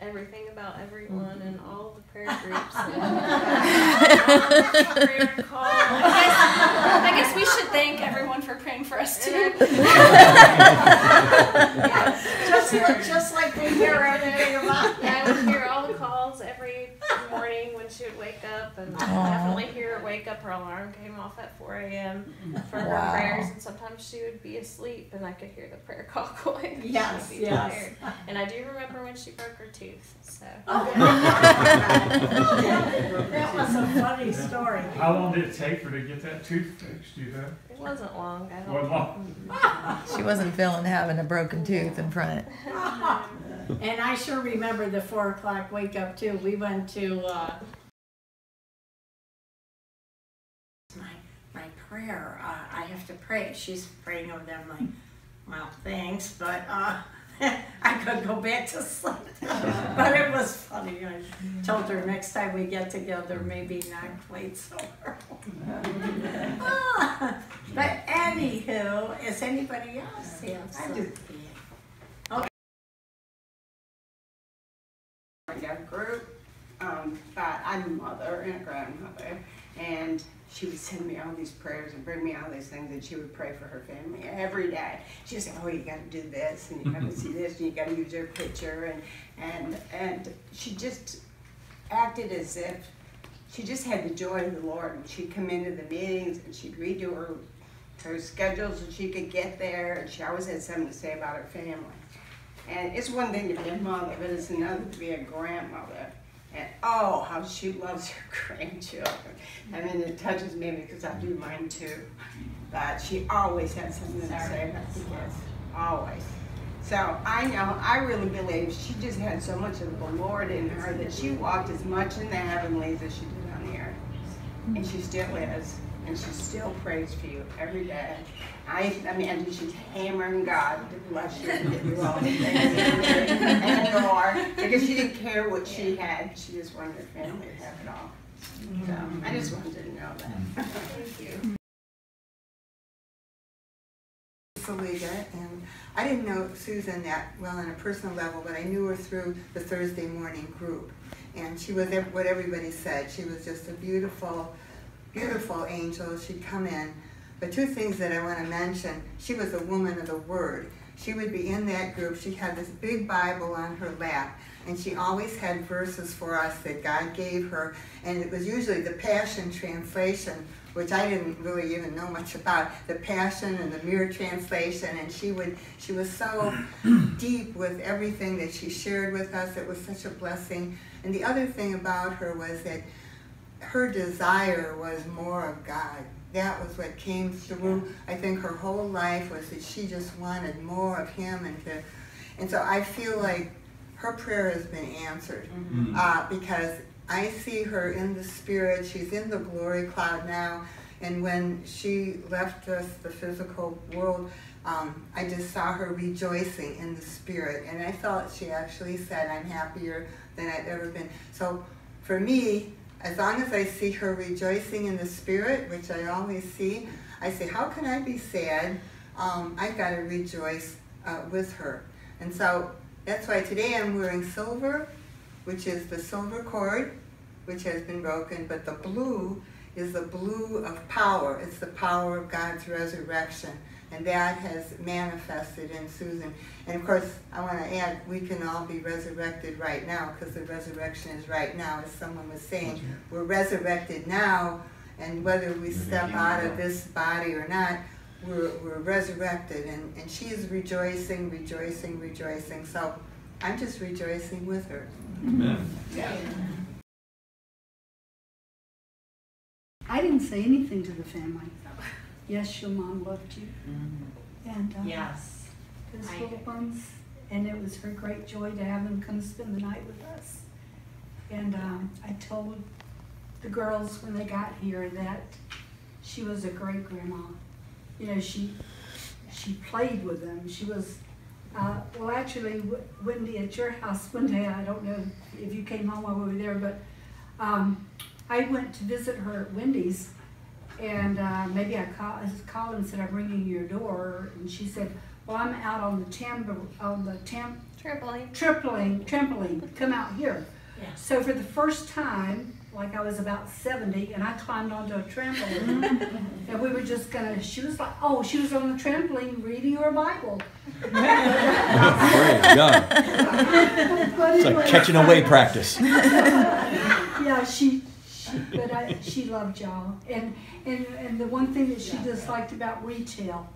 L: everything about everyone and mm-hmm. all the prayer groups. And prayer call. I guess, I guess we should thank everyone for praying for us too.
C: Just, just like we hear everything about.
L: Yeah, I would hear all the calls every morning when she would wake up, and definitely hear her wake up. Her alarm came off at 4 a.m. for her prayers, and sometimes she would be asleep, and I could hear the prayer call going. She'd
C: Yes,
L: be
C: yes.
L: tired. And I do remember when she broke her tooth. So
C: That was a funny story.
H: How long did it take her to get that tooth fixed, do you know?
L: it wasn't long. I don't.
H: Wasn't long?
M: She wasn't feeling having a broken tooth in front.
C: And I sure remember the four o'clock wake up too. We went to, uh, prayer, uh, I have to pray. She's praying over them like, well, thanks, but, uh, I could go back to sleep. But it was funny. I told her next time we get together, maybe not quite so early. Ah, But anywho, is anybody else? Yes. I do.
N: young group, um, but I'm a mother and a grandmother, and she would send me all these prayers and bring me all these things, and she would pray for her family every day. She would say, "Oh, you got to do this, and you got to see this, and you got to use your picture," and and and she just acted as if she just had the joy of the Lord, and she'd come into the meetings and she'd redo her her schedule so she could get there, and she always had something to say about her family. And it's one thing to be a mother, but it's another to be a grandmother. And oh, how she loves her grandchildren. I mean, it touches me because I do mine too. But she always has something to say about the kids, always. So I know, I really believe she just had so much of the Lord in her that she walked as much in the heavenlies as she did on the earth. And she still is, and she still prays for you every day. I, I mean, and she's hammering God to bless you and give you all the things and more, because she didn't care what she had, she just wanted her family to have it all. So, I just wanted to know that. Mm-hmm. Thank you.
K: Saliga, and I didn't know Susan that well on a personal level, but I knew her through the Thursday morning group. And she was what everybody said. She was just a beautiful, beautiful angel. She'd come in. But two things that I want to mention. She was a woman of the word. She would be in that group. She had this big Bible on her lap, and she always had verses for us that God gave her. And it was usually the Passion Translation, which I didn't really even know much about. The Passion and the Mirror Translation, and she would she was so deep with everything that she shared with us. It was such a blessing. And the other thing about her was that her desire was more of God. That was what came through. I think her whole life was that she just wanted more of Him, and to, and so I feel like her prayer has been answered uh, because I see her in the spirit. She's in the glory cloud now, and when she left us, the physical world, um, I just saw her rejoicing in the spirit, and I felt she actually said, "I'm happier than I've ever been." So, for me, as long as I see her rejoicing in the spirit, which I always see, I say, "How can I be sad?" Um, I've got to rejoice uh, with her, and so that's why today I'm wearing silver, which is the silver cord, which has been broken, but the blue is the blue of power. It's the power of God's resurrection. And that has manifested in Susan. And of course, I want to add, we can all be resurrected right now because the resurrection is right now. As someone was saying, we're resurrected now, and whether we step out of this body or not, we're, we're resurrected. And, and she is rejoicing, rejoicing, rejoicing. So I'm just rejoicing with her. Amen. Yeah.
J: I didn't say anything to the family. Yes, your mom loved you. And uh,
C: Yes.
J: Those
C: I
J: little ones, and it was her great joy to have them come spend the night with us. And um, I told the girls when they got here that she was a great grandma. You know, she she played with them. She was uh, well, actually, W- Wendy, at your house one day, I don't know if you came home while we were there, but um, I went to visit her at Wendy's, and uh, maybe I called, called and said, I'm ringing your door, and she said, well, I'm out on the timber, on the temp,
L: Trampoline.
J: tripling, trampoline, come out here.
C: Yeah.
J: So for the first time, like I was about seventy, and I climbed onto a trampoline, and we were just gonna, she was like, oh, she was on the trampoline reading her Bible.
D: Praise God.
J: But
D: It's like
J: anyway,
D: catching away practice.
J: yeah, she, she, but I, she loved y'all. And, and, and the one thing that she disliked about retail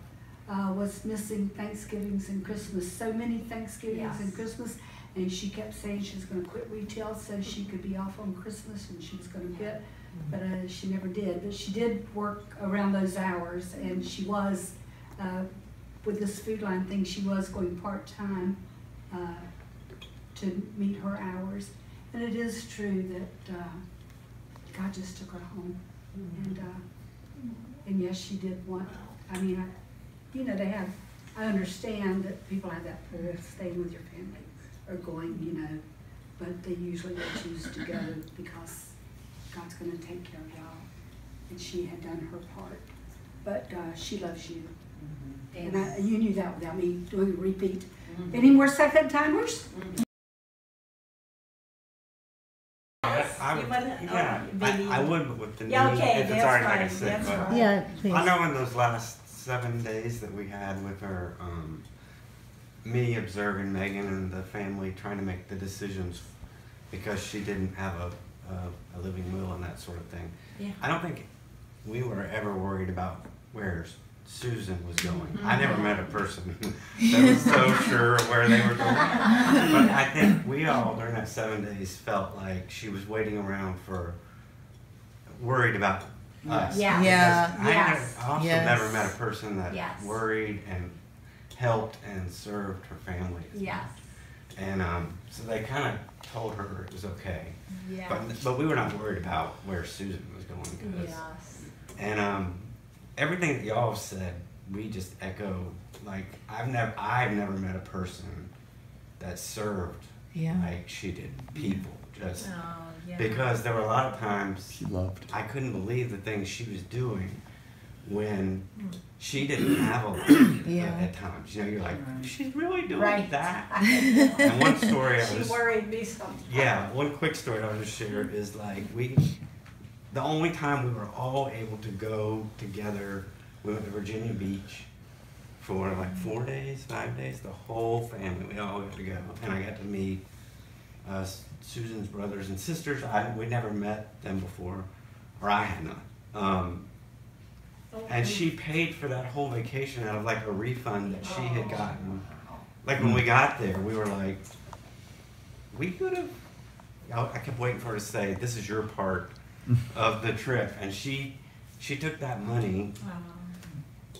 J: uh, was missing Thanksgivings and Christmas. So many Thanksgivings and Christmas. And she kept saying she was going to quit retail so she could be off on Christmas and she was going to quit. But uh, she never did. But she did work around those hours and she was, uh, with this food line thing, she was going part time uh, to meet her hours. And it is true that uh, God just took her home. And, uh, and yes, she did want, I mean, I, you know, they have, I understand that people have that prayer of staying with your family or going, you know, but they usually will choose to go because God's going to take care of y'all. And she had done her part. But uh, she loves you. Mm-hmm. And I, you knew that without me doing a repeat. Mm-hmm. Any more second timers? Mm-hmm.
O: I,
C: You wanna-
O: yeah,
C: oh.
O: I, I would, but with the
C: Yeah,
O: news,
C: okay,
O: if it's already not
C: fine,
O: gonna sit.
C: that's
O: but
C: fine.
M: Yeah, please.
O: I know in those last seven days that we had with her, um, me observing Megan and the family trying to make the decisions because she didn't have a, a, a living will and that sort of thing.
C: Yeah.
O: I don't think we were ever worried about where Susan was going. I never met a person that was so sure of where they were going. But I think we all during that seven days felt like she was waiting around for, worried about us.
C: Yeah.
M: Yeah.
O: Because I,
C: Yes.
O: never, I also
M: Yes.
O: never met a person that
C: Yes.
O: worried and helped and served her family.
C: Yes.
O: And um, so they kind of told her it was okay.
C: Yes.
O: But, but we were not worried about where Susan was going. 'cause-
C: Yes.
O: And um, everything that y'all have said, we just echo. Like I've never, I've never met a person that served
M: Yeah.
O: like she did. People just
C: Oh, yeah.
O: because there were a lot of times
D: She loved.
O: I couldn't believe the things she was doing when she didn't have a lot
M: Yeah.
O: at, at times. You know, you're like, she's really doing
C: Right.
O: that.
C: and
O: And one story I
C: She
O: was
C: worried me sometimes.
O: yeah, one quick story I'll just share is like we, the only time we were all able to go together, we went to Virginia Beach for like four days, five days, the whole family, we all got to go. And I got to meet uh, Susan's brothers and sisters. I, we never met them before, or I had not. Um, and she paid for that whole vacation out of like a refund that she had gotten. Like when we got there, we were like, we could have. I I kept waiting for her to say, "This is your part of the trip," and she she took that money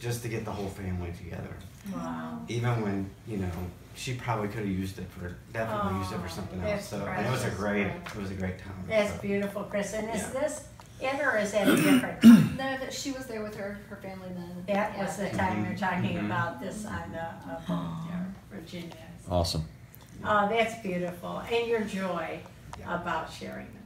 O: just to get the whole family together.
C: Wow.
O: Even when you know she probably could have used it for definitely used it for something else. So and it was a
C: precious.
O: great it was a great time.
C: That's
O: So,
C: beautiful, Chris. And is
O: Yeah.
C: this it or is that a different?
A: No, that she was there with her, her family then.
C: That was the time you're talking
O: Mhm.
C: about this on the, uh, boat there, Virginia.
D: Awesome.
C: Oh, that's beautiful. And your joy
O: Yeah.
C: about sharing about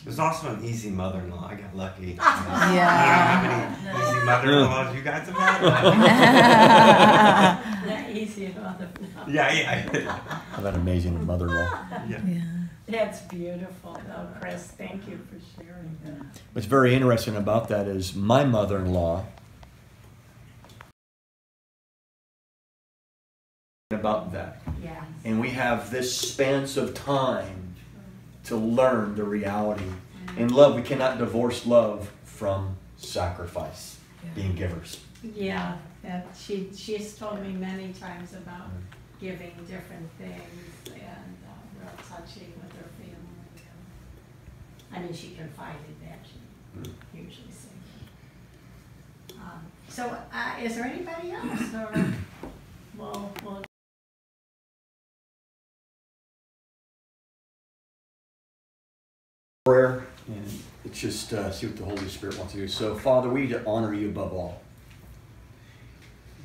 O: It was also an easy mother-in-law. I got lucky.
M: Yeah.
O: I don't have any easy mother-in-laws you guys have had.
C: her. Not easy about it.
O: yeah, yeah.
D: I've had amazing mother-in-law.
O: yeah.
M: Yeah.
C: That's beautiful, though, Chris. Thank you for sharing that.
D: What's very interesting about that is my mother-in-law. About that.
C: Yeah.
D: And we have this spans of time to learn the reality. In love, we cannot divorce love from sacrifice, being givers.
C: Yeah, that she she's told me many times about giving different things and uh, real touching with her family. And, I mean, she confided that she usually says. Um, so, uh, is there anybody else, or well, well,
D: Prayer, and it's just uh, see what the Holy Spirit wants to do. So, Father, we to honor you above all.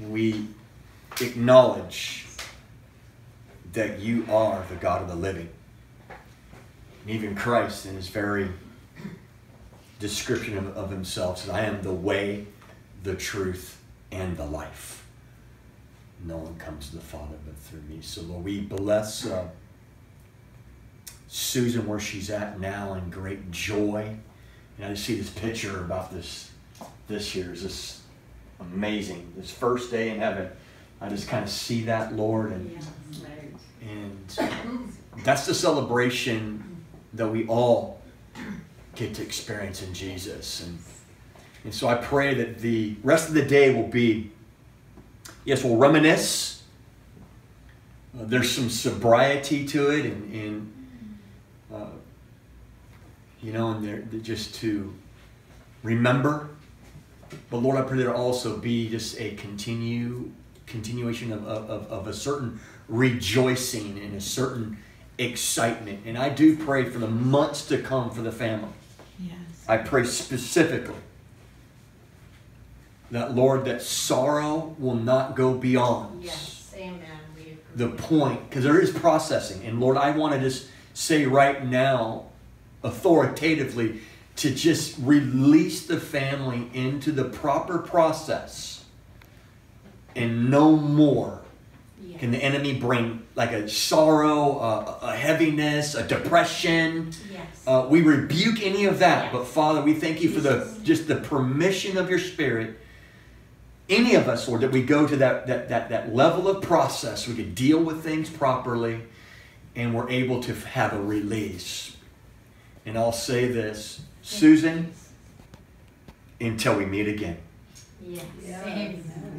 D: And we acknowledge that you are the God of the living. And even Christ, in his very description of, of himself, said, I am the way, the truth, and the life. No one comes to the Father but through me. So, Lord, we bless uh, Susan where she's at now in great joy. And I just see this picture about this this year is just amazing. This first day in heaven. I just kind of see that, Lord, and and that's the celebration that we all get to experience in Jesus. And and so I pray that the rest of the day will be yes, we'll reminisce. Uh, there's some sobriety to it, and, and you know, and they're, they're just to remember. But Lord, I pray there also be just a continue continuation of, of, of a certain rejoicing and a certain excitement. And I do pray for the months to come for the family.
C: yes.
D: I pray specifically that, Lord, that sorrow will not go beyond
C: Yes, amen.
D: The point, because there is processing. And Lord, I want to just say right now, authoritatively, to just release the family into the proper process. And no more
C: Yeah.
D: can the enemy bring like a sorrow, a, a heaviness, a depression.
C: Yes.
D: Uh, we rebuke any of that.
C: Yes.
D: But Father, we thank you for the just the permission of your Spirit. Any of us, Lord, that we go to that, that, that, that level of process, we could deal with things properly, and we're able to have a release. And I'll say this, Susan, until we meet again.
C: Yes.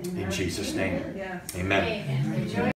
D: In Jesus' name,
P: Yes.
D: amen.
C: Amen.